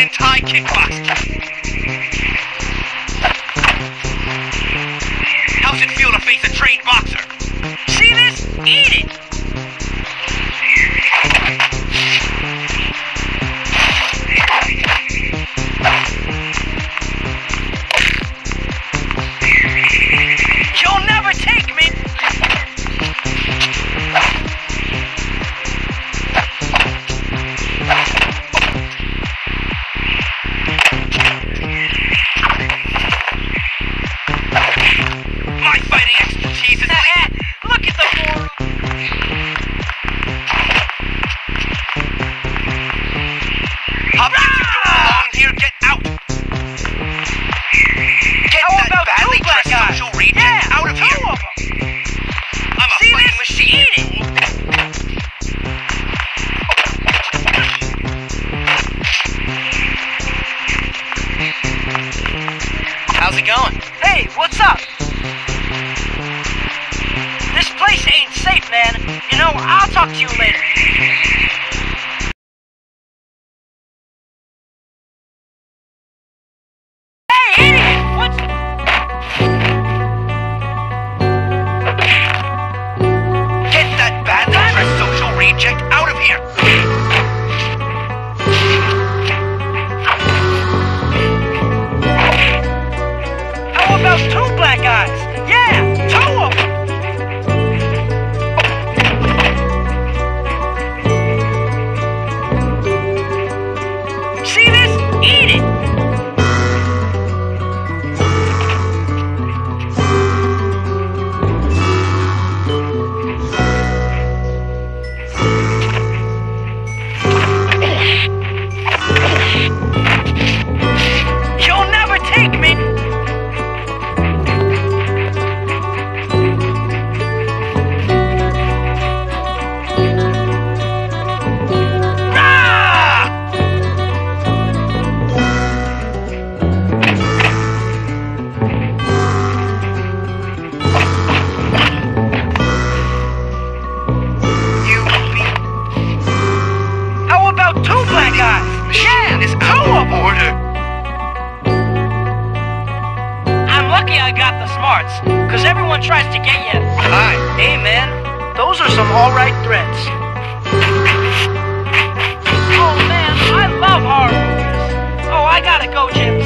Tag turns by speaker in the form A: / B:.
A: in Thai kickboxing. How's it feel to face a trained boxer?
B: See this? Eat it!
A: Going?
B: Hey, what's up? This place ain't safe, man. You know, I'll talk to you later.
A: Reject out of here!
B: really got the smarts, because everyone tries to get you.
A: Hi.
B: Hey, man, those are some alright threats. Oh, man, I love horror movies. Oh, I gotta go, Jim.